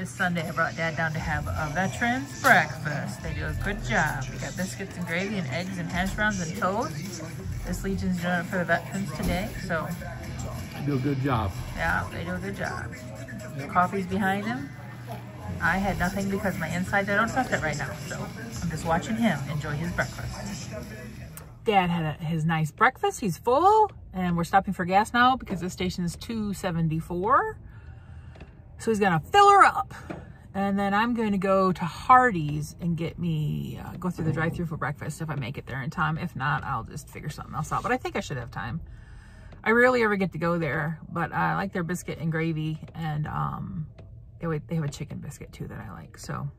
It's Sunday. I brought Dad down to have a veterans breakfast. They do a good job. We got biscuits and gravy and eggs and hash browns and toast. This Legion's doing it for the veterans today, so They do a good job. yeah, they do a good job. Coffee's behind him. I had nothing because my insides, I don't trust it right now, so I'm just watching him enjoy his breakfast. Dad had a, his nice breakfast. He's full, and we're stopping for gas now because the station is 274. So he's gonna fill her up. And then I'm going to go to Hardee's and get me, uh, go through the drive through for breakfast if I make it there in time. If not, I'll just figure something else out. But I think I should have time. I rarely ever get to go there, but I like their biscuit and gravy. And um, they, they have a chicken biscuit too that I like. So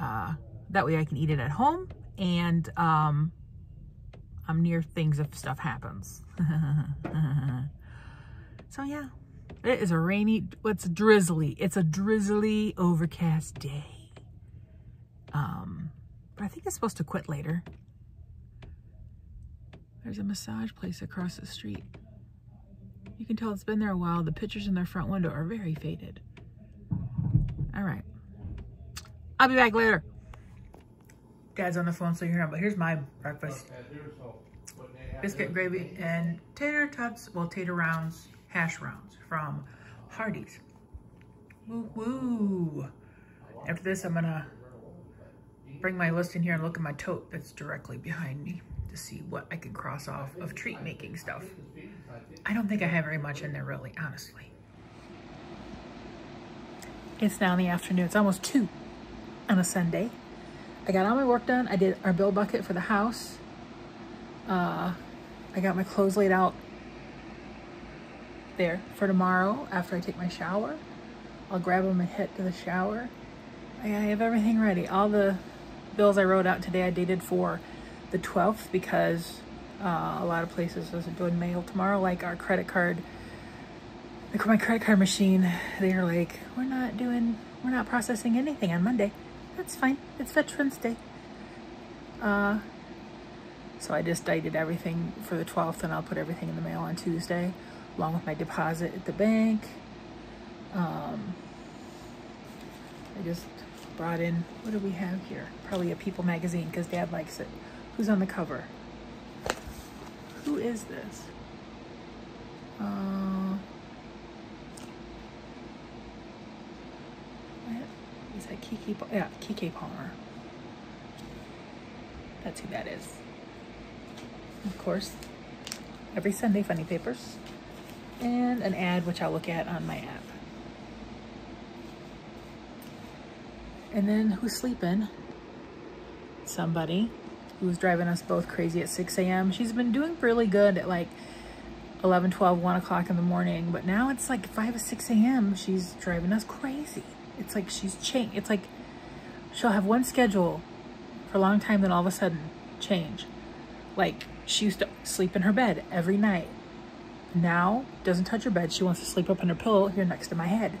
uh, that way I can eat it at home. And um, I'm near things if stuff happens. so yeah. It is a rainy, it's drizzly. It's a drizzly, overcast day. Um, but I think it's supposed to quit later. There's a massage place across the street. You can tell it's been there a while. The pictures in their front window are very faded. All right. I'll be back later. Dad's on the phone, so you hear him, but here's my breakfast. Biscuit gravy and tater tots, well, tater rounds, hash rounds from Hardee's. Woo woo. After this, I'm gonna bring my list in here and look at my tote that's directly behind me to see what I can cross off of treat making stuff. I don't think I have very much in there really, honestly. It's now in the afternoon. It's almost two on a Sunday. I got all my work done. I did our bill bucket for the house. Uh, I got my clothes laid out there for tomorrow after I take my shower. I'll grab them and head to the shower. I have everything ready. All the bills I wrote out today I dated for the 12th because uh, a lot of places isn't doing mail tomorrow, like our credit card, like my credit card machine, they're like, we're not doing, we're not processing anything on Monday. That's fine. It's Veterans Day. Uh, so I just dated everything for the 12th and I'll put everything in the mail on Tuesday along with my deposit at the bank. Um, I just brought in, what do we have here? Probably a People magazine because dad likes it. Who's on the cover? Who is this? Uh? Is that Keke? Yeah, Keke Palmer. That's who that is. Of course, every Sunday, Funny Papers. And an ad, which I'll look at on my app. And then who's sleeping? Somebody who's driving us both crazy at 6 a.m. She's been doing really good at like 11, 12, 1 o'clock in the morning, but now it's like 5 or 6 a.m. She's driving us crazy. It's like she's changed. It's like she'll have one schedule for a long time, then all of a sudden change. Like she used to sleep in her bed every night. Now doesn't touch her bed. She wants to sleep up on her pillow here next to my head.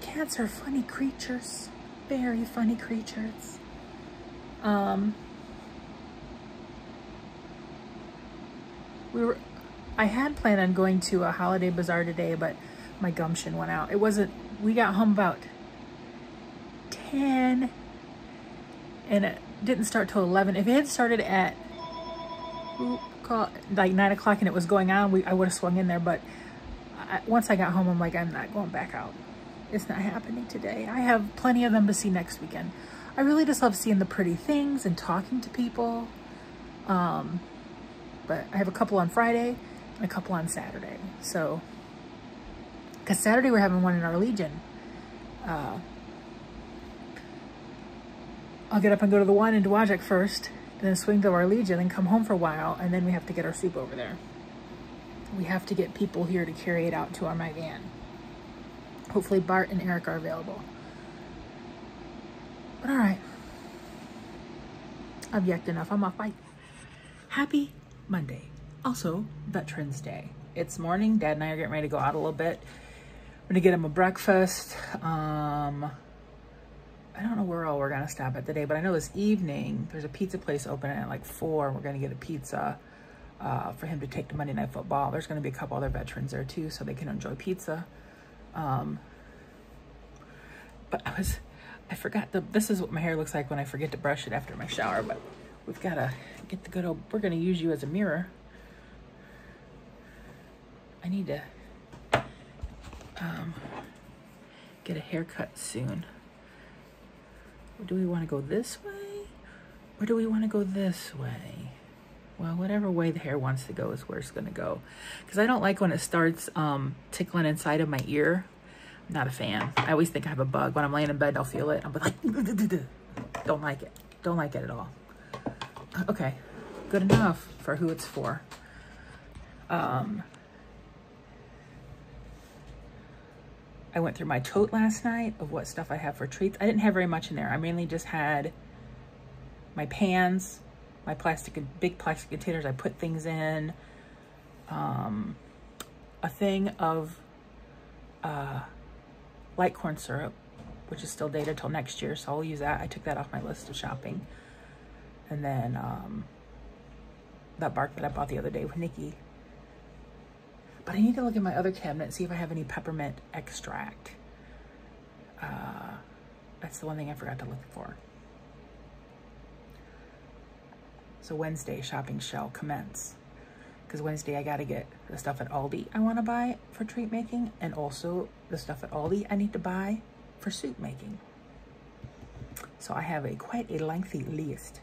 Cats are funny creatures. Very funny creatures. Um, we were, I had planned on going to a holiday bazaar today, but my gumption went out. It wasn't, we got home about 10 and it didn't start till 11. If it had started at call, like 9 o'clock and it was going on, we, I would have swung in there. But I, once I got home, I'm like, I'm not going back out. It's not happening today. I have plenty of them to see next weekend. I really just love seeing the pretty things and talking to people. Um, but I have a couple on Friday and a couple on Saturday. So, because Saturday we're having one in our Legion. Uh, I'll get up and go to the one in Dowagiac first, then swing to our Legion and come home for a while, and then we have to get our soup over there. We have to get people here to carry it out to our my van. Hopefully Bart and Eric are available. But all right. I've yacked enough. I'm off. Bye. Happy Monday. Also, Veterans Day. It's morning. Dad and I are getting ready to go out a little bit. I'm gonna get him a breakfast. Um, I don't know where all we're gonna stop at today, but I know this evening there's a pizza place open at like four. and We're gonna get a pizza uh, for him to take to Monday Night Football. There's gonna be a couple other veterans there too, so they can enjoy pizza. Um, But I was, I forgot the, this is what my hair looks like when I forget to brush it after my shower, but we've got to get the good old, we're going to use you as a mirror. I need to um, get a haircut soon. Do we want to go this way? Or do we want to go this way? Well, whatever way the hair wants to go is where it's going to go. Because I don't like when it starts um, tickling inside of my ear. I'm not a fan. I always think I have a bug. When I'm laying in bed, I'll feel it. I'm like, don't like it. Don't like it at all. Okay, good enough for who it's for. Um, I went through my tote last night of what stuff I have for treats. I didn't have very much in there. I mainly just had my pans, my plastic, big plastic containers I put things in, um, a thing of uh, light corn syrup, which is still dated till next year, so I'll use that. I took that off my list of shopping. And then um, that bark that I bought the other day with Nikki. But I need to look at my other cabinet and see if I have any peppermint extract. Uh, that's the one thing I forgot to look for. So Wednesday shopping shall commence. Because Wednesday I got to get the stuff at Aldi I want to buy for treat making. And also the stuff at Aldi I need to buy for soup making. So I have a quite a lengthy list.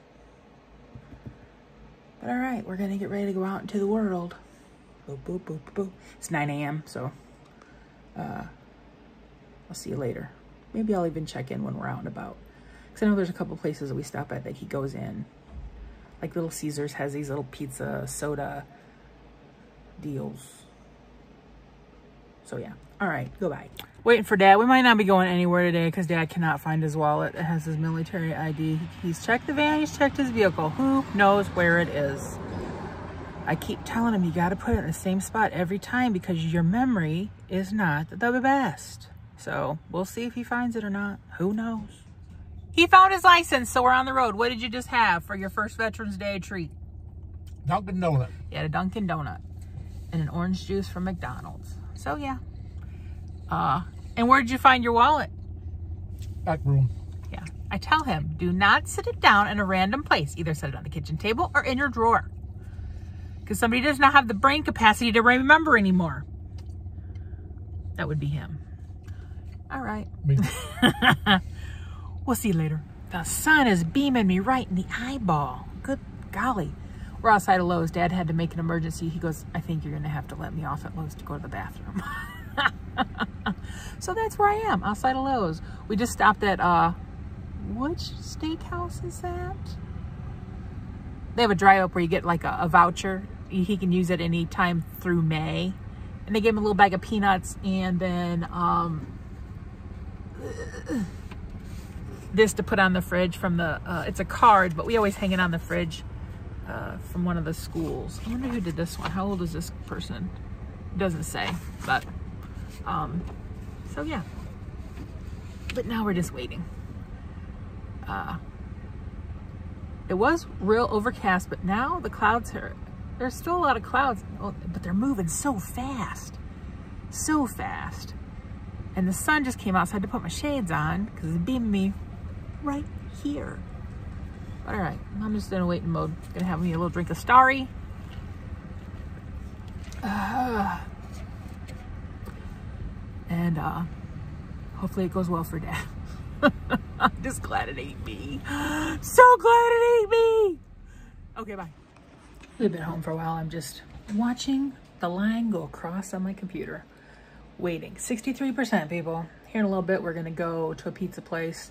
But all right, we're going to get ready to go out into the world. Boop, boop, boop, boop. It's 9 a.m., so uh, I'll see you later. Maybe I'll even check in when we're out and about. Because I know there's a couple places that we stop at that he goes in. Like Little Caesars has these little pizza, soda deals. So yeah. All right, go bye. Waiting for dad. We might not be going anywhere today because dad cannot find his wallet. It has his military ID. He's checked the van, he's checked his vehicle. Who knows where it is? I keep telling him you got to put it in the same spot every time because your memory is not the best. So we'll see if he finds it or not. Who knows? He found his license, so we're on the road. What did you just have for your first Veterans Day treat? Dunkin' Donut. Yeah, a Dunkin' Donut and an orange juice from McDonald's. So yeah. Uh, and where did you find your wallet? Back room. Yeah. I tell him, do not sit it down in a random place. Either set it on the kitchen table or in your drawer because somebody does not have the brain capacity to remember anymore. That would be him. All right. Me. we'll see you later. The sun is beaming me right in the eyeball. Good golly. We're outside of Lowe's. Dad had to make an emergency. He goes, I think you're going to have to let me off at Lowe's to go to the bathroom. so that's where I am, outside of Lowe's. We just stopped at, uh, which steakhouse is that? They have a dry up where you get like a, a voucher he can use it any time through May. And they gave him a little bag of peanuts and then um, this to put on the fridge from the, uh, it's a card, but we always hang it on the fridge uh, from one of the schools. I wonder who did this one. How old is this person? It doesn't say, but, um, so yeah. But now we're just waiting. Uh, it was real overcast, but now the clouds are there's still a lot of clouds, but they're moving so fast, so fast. And the sun just came out, so I had to put my shades on because it's beaming me right here. All right, I'm just in a waiting mode. Gonna have me a little drink of Starry. Uh, and uh, hopefully it goes well for Dad. I'm just glad it ain't me. So glad it ain't me. Okay, bye. We've been home for a while. I'm just watching the line go across on my computer. Waiting. 63% people. Here in a little bit, we're going to go to a pizza place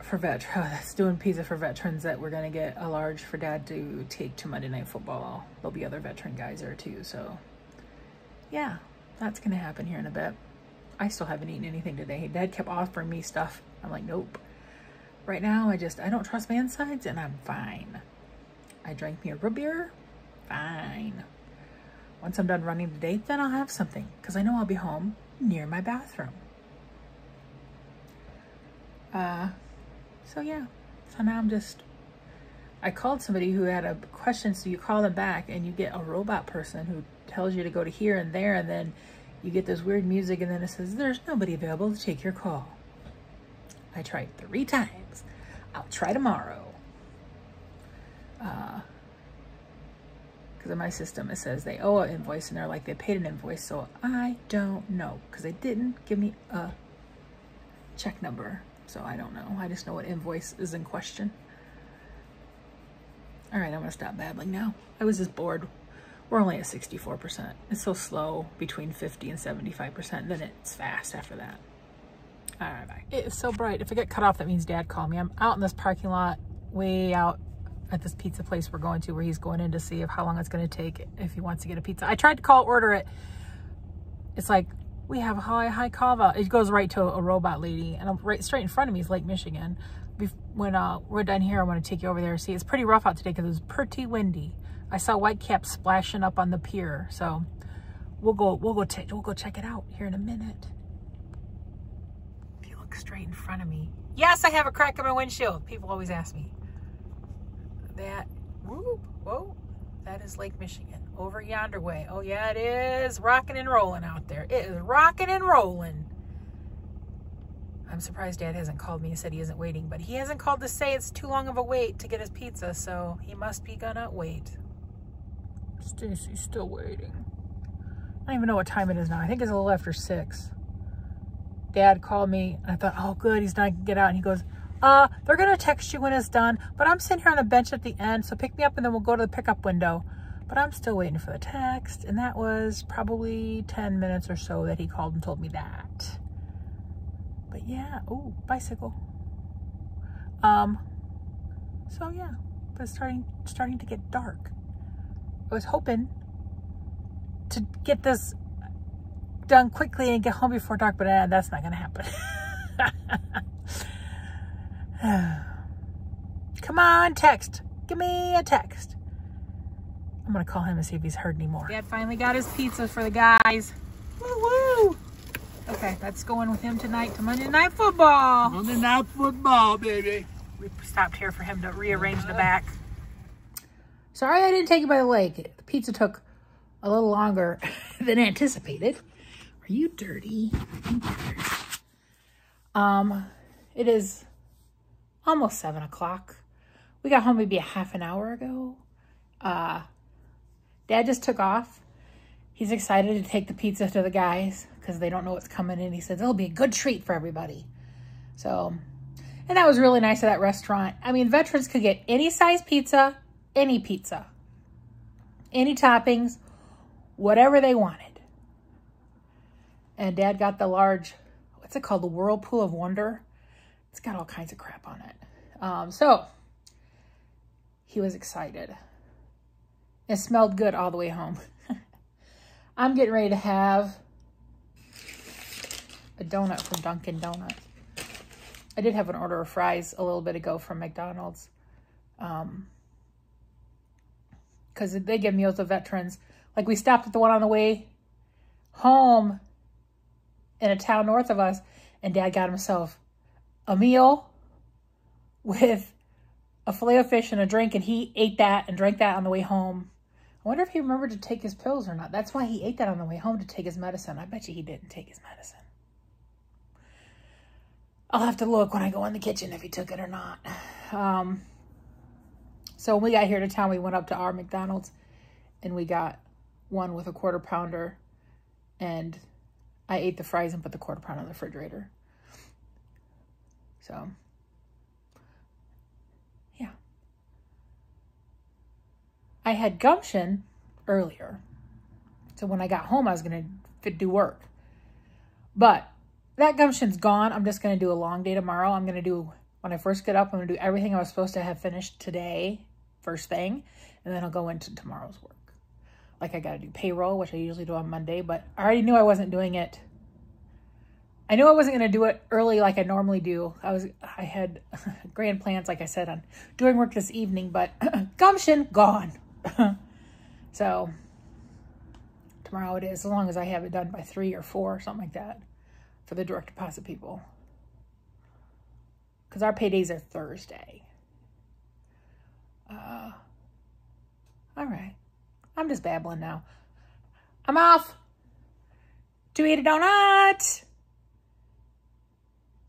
for veterans. Oh, that's doing pizza for veterans that we're going to get a large for dad to take to Monday Night Football. There'll be other veteran guys there too. So yeah, that's going to happen here in a bit. I still haven't eaten anything today. Dad kept offering me stuff. I'm like, nope. Right now, I just, I don't trust my insides and I'm fine. I drank me a root beer, fine. Once I'm done running the date, then I'll have something because I know I'll be home near my bathroom. Uh, so yeah, so now I'm just, I called somebody who had a question, so you call them back and you get a robot person who tells you to go to here and there and then you get this weird music and then it says, there's nobody available to take your call. I tried three times. I'll try tomorrow. Uh, because in my system it says they owe an invoice and they're like they paid an invoice so I don't know because they didn't give me a check number so I don't know. I just know what invoice is in question. All right I'm gonna stop babbling now. I was just bored. We're only at 64% it's so slow between 50 and 75% then it's fast after that. All right bye. It is so bright. If I get cut off that means dad called me. I'm out in this parking lot way out at this pizza place we're going to where he's going in to see if how long it's going to take if he wants to get a pizza. I tried to call order it. It's like, we have a high, high call It goes right to a robot lady and I'm right straight in front of me is Lake Michigan. When uh, we're done here, I want to take you over there. See, it's pretty rough out today because it was pretty windy. I saw white caps splashing up on the pier. So we'll go, we'll go, we'll go check it out here in a minute. If you look straight in front of me. Yes, I have a crack in my windshield. People always ask me that, whoop, whoa, that is Lake Michigan over yonder way. Oh yeah, it is rocking and rolling out there. It is rocking and rolling. I'm surprised dad hasn't called me and said he isn't waiting, but he hasn't called to say it's too long of a wait to get his pizza, so he must be gonna wait. Stacy's still waiting. I don't even know what time it is now. I think it's a little after six. Dad called me and I thought, oh good, he's not gonna get out. And he goes, uh, they're going to text you when it's done, but I'm sitting here on the bench at the end, so pick me up and then we'll go to the pickup window. But I'm still waiting for the text, and that was probably 10 minutes or so that he called and told me that. But yeah, oh, bicycle. Um, so yeah, but it's starting, starting to get dark. I was hoping to get this done quickly and get home before dark, but uh, that's not going to happen. Come on, text. Give me a text. I'm gonna call him and see if he's heard anymore. Dad finally got his pizza for the guys. Woo woo! Okay, that's going with him tonight to Monday Night Football. Monday Night Football, baby. We stopped here for him to rearrange the back. Sorry I didn't take you by the lake. The pizza took a little longer than anticipated. Are you dirty? Um, it is almost seven o'clock. We got home maybe a half an hour ago. Uh, Dad just took off. He's excited to take the pizza to the guys because they don't know what's coming in. He said, it'll be a good treat for everybody. So, and that was really nice of that restaurant. I mean, veterans could get any size pizza, any pizza, any toppings, whatever they wanted. And Dad got the large, what's it called? The Whirlpool of Wonder. It's got all kinds of crap on it. Um, so he was excited. It smelled good all the way home. I'm getting ready to have a donut from Dunkin' Donuts. I did have an order of fries a little bit ago from McDonald's. Um, because they give meals to veterans. Like we stopped at the one on the way home in a town north of us, and Dad got himself a meal with a filet of fish and a drink, and he ate that and drank that on the way home. I wonder if he remembered to take his pills or not. That's why he ate that on the way home to take his medicine. I bet you he didn't take his medicine. I'll have to look when I go in the kitchen if he took it or not. Um, so when we got here to town, we went up to our McDonald's and we got one with a quarter pounder and I ate the fries and put the quarter pounder in the refrigerator. So, yeah. I had gumption earlier. So when I got home, I was going to do work. But that gumption's gone. I'm just going to do a long day tomorrow. I'm going to do, when I first get up, I'm going to do everything I was supposed to have finished today, first thing. And then I'll go into tomorrow's work. Like I got to do payroll, which I usually do on Monday, but I already knew I wasn't doing it I knew I wasn't going to do it early like I normally do. I was I had grand plans, like I said, on doing work this evening, but gumption gone. so tomorrow it is, as long as I have it done by three or four or something like that for the direct deposit people. Because our paydays are Thursday. Uh, all right. I'm just babbling now. I'm off to eat a donut.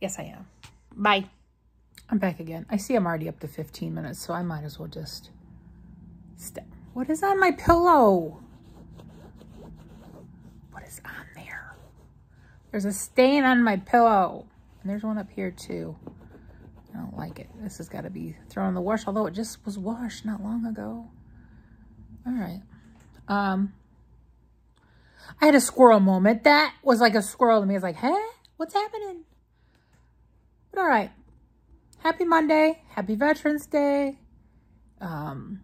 Yes, I am. Bye. I'm back again. I see I'm already up to 15 minutes, so I might as well just step. What is on my pillow? What is on there? There's a stain on my pillow. And there's one up here too. I don't like it. This has got to be thrown in the wash, although it just was washed not long ago. All right. Um, I had a squirrel moment. That was like a squirrel to me. I was like, huh? What's happening? All right. Happy Monday. Happy Veterans Day. Um,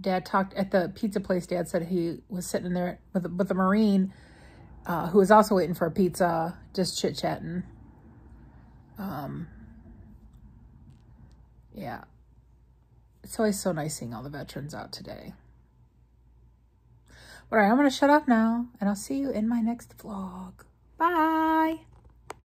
Dad talked at the pizza place. Dad said he was sitting there with, with a Marine uh, who was also waiting for a pizza, just chit-chatting. Um, yeah. It's always so nice seeing all the veterans out today. All right, I'm going to shut up now, and I'll see you in my next vlog. Bye!